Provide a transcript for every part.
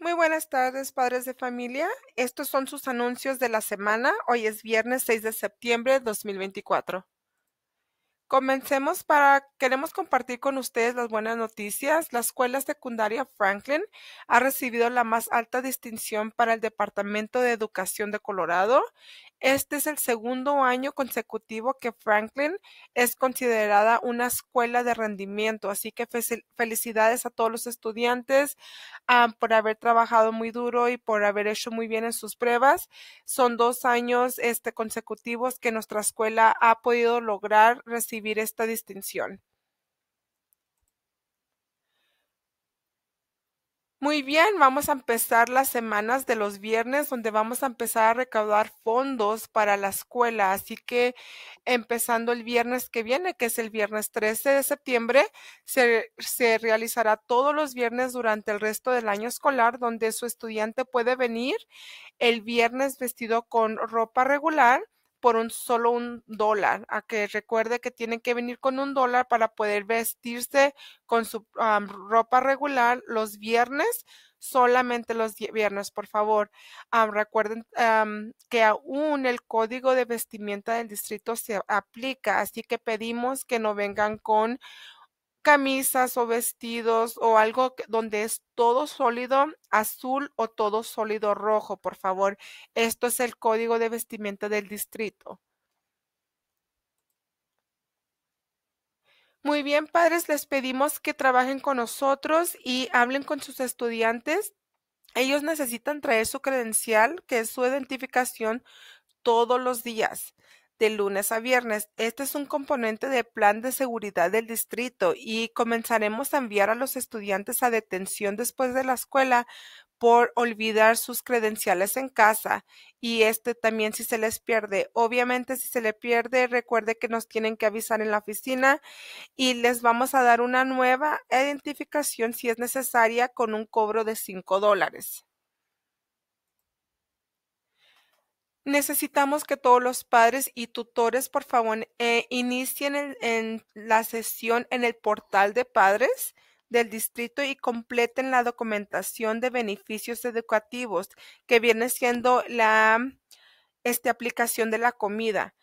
Muy buenas tardes, padres de familia. Estos son sus anuncios de la semana. Hoy es viernes 6 de septiembre de 2024. Comencemos para, queremos compartir con ustedes las buenas noticias. La escuela secundaria Franklin ha recibido la más alta distinción para el Departamento de Educación de Colorado. Este es el segundo año consecutivo que Franklin es considerada una escuela de rendimiento, así que felicidades a todos los estudiantes ah, por haber trabajado muy duro y por haber hecho muy bien en sus pruebas. Son dos años este, consecutivos que nuestra escuela ha podido lograr recibir esta distinción. Muy bien, vamos a empezar las semanas de los viernes donde vamos a empezar a recaudar fondos para la escuela. Así que empezando el viernes que viene, que es el viernes 13 de septiembre, se, se realizará todos los viernes durante el resto del año escolar donde su estudiante puede venir el viernes vestido con ropa regular por un solo un dólar. A que recuerde que tienen que venir con un dólar para poder vestirse con su ropa regular los viernes, solamente los viernes, por favor. recuerden que aún el código de vestimenta del distrito se aplica, así que pedimos que no vengan con camisas o vestidos o algo donde es todo sólido azul o todo sólido rojo, por favor. Esto es el código de vestimenta del distrito. Muy bien, padres, les pedimos que trabajen con nosotros y hablen con sus estudiantes. Ellos necesitan traer su credencial, que es su identificación, todos los días de lunes a viernes. Este es un componente del plan de seguridad del distrito y comenzaremos a enviar a los estudiantes a detención después de la escuela por olvidar sus credenciales en casa y este también si se les pierde. Obviamente si se le pierde, recuerde que nos tienen que avisar en la oficina y les vamos a dar una nueva identificación si es necesaria con un cobro de 5 dólares. Necesitamos que todos los padres y tutores, por favor, eh, inicien en la sesión en el portal de padres del distrito y completen la documentación de beneficios educativos que viene siendo la este, aplicación de la comida.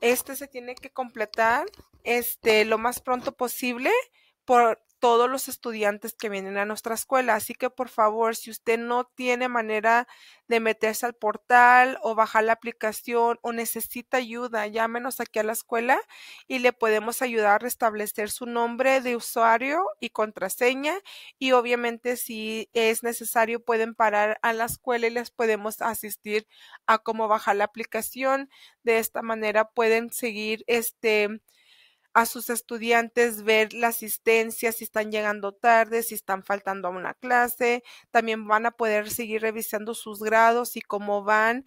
Este se tiene que completar este, lo más pronto posible por todos los estudiantes que vienen a nuestra escuela. Así que por favor, si usted no tiene manera de meterse al portal o bajar la aplicación o necesita ayuda, llámenos aquí a la escuela y le podemos ayudar a restablecer su nombre de usuario y contraseña. Y obviamente si es necesario pueden parar a la escuela y les podemos asistir a cómo bajar la aplicación. De esta manera pueden seguir este a sus estudiantes ver la asistencia, si están llegando tarde, si están faltando a una clase. También van a poder seguir revisando sus grados y cómo van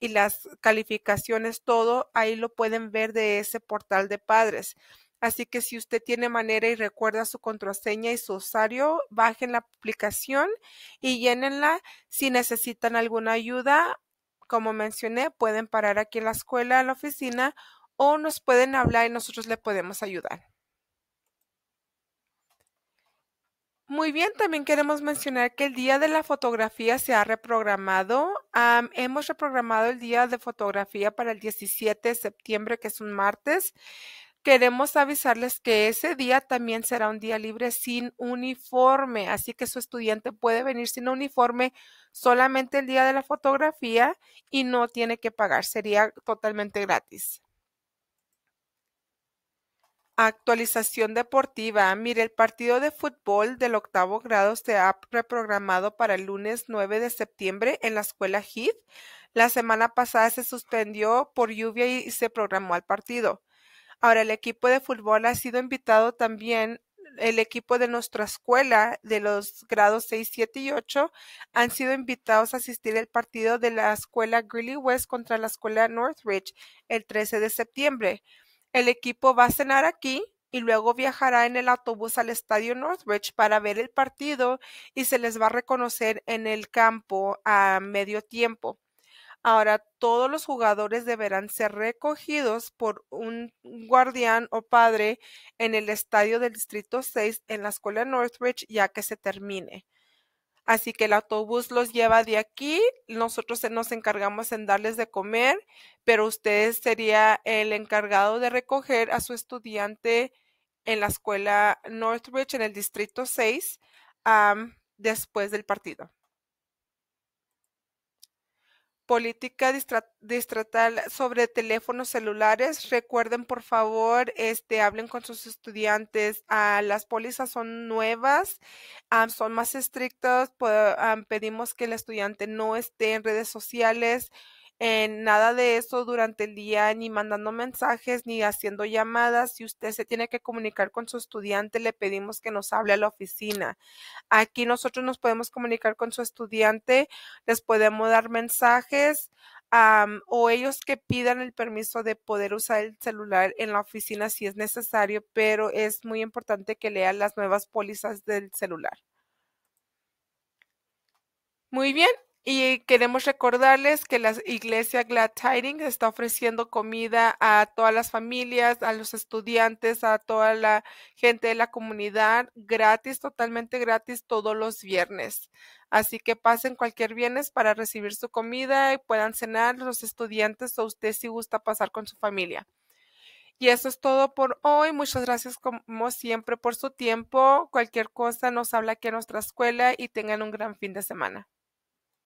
y las calificaciones, todo ahí lo pueden ver de ese portal de padres. Así que si usted tiene manera y recuerda su contraseña y su usuario, bajen la aplicación y llénenla. Si necesitan alguna ayuda, como mencioné, pueden parar aquí en la escuela, en la oficina o nos pueden hablar y nosotros le podemos ayudar. Muy bien, también queremos mencionar que el día de la fotografía se ha reprogramado. hemos reprogramado el día de fotografía para el 17 de septiembre, que es un martes. Queremos avisarles que ese día también será un día libre sin uniforme, así que su estudiante puede venir sin uniforme solamente el día de la fotografía y no tiene que pagar, sería totalmente gratis. Actualización deportiva. Mire, el partido de fútbol del octavo grado se ha reprogramado para el lunes 9 de septiembre en la escuela Heath. La semana pasada se suspendió por lluvia y se programó al partido. Ahora, el equipo de fútbol ha sido invitado también. El equipo de nuestra escuela de los grados 6, 7 y 8 han sido invitados a asistir al partido de la escuela Greeley West contra la escuela Northridge el 13 de septiembre. El equipo va a cenar aquí y luego viajará en el autobús al estadio Northridge para ver el partido y se les va a reconocer en el campo a medio tiempo. Ahora, todos los jugadores deberán ser recogidos por un guardián o padre en el estadio del Distrito 6 en la escuela Northridge ya que se termine. Así que el autobús los lleva de aquí, nosotros nos encargamos en darles de comer, pero usted sería el encargado de recoger a su estudiante en la escuela Northridge en el distrito 6 después del partido política distrital sobre teléfonos celulares. Recuerden, por favor, este, hablen con sus estudiantes. Ah, las pólizas son nuevas, ah, son más estrictas. Ah, pedimos que el estudiante no esté en redes sociales en nada de eso durante el día, ni mandando mensajes, ni haciendo llamadas. Si usted se tiene que comunicar con su estudiante, le pedimos que nos hable a la oficina. Aquí nosotros nos podemos comunicar con su estudiante, les podemos dar mensajes o ellos que pidan el permiso de poder usar el celular en la oficina si es necesario, pero es muy importante que lean las nuevas pólizas del celular. Muy bien, y queremos recordarles que la iglesia Glad Tidings está ofreciendo comida a todas las familias, a los estudiantes, a toda la gente de la comunidad, gratis, totalmente gratis, todos los viernes. Así que pasen cualquier viernes para recibir su comida y puedan cenar los estudiantes o usted si gusta pasar con su familia. Y eso es todo por hoy. Muchas gracias como siempre por su tiempo. Cualquier cosa nos habla aquí a nuestra escuela y tengan un gran fin de semana.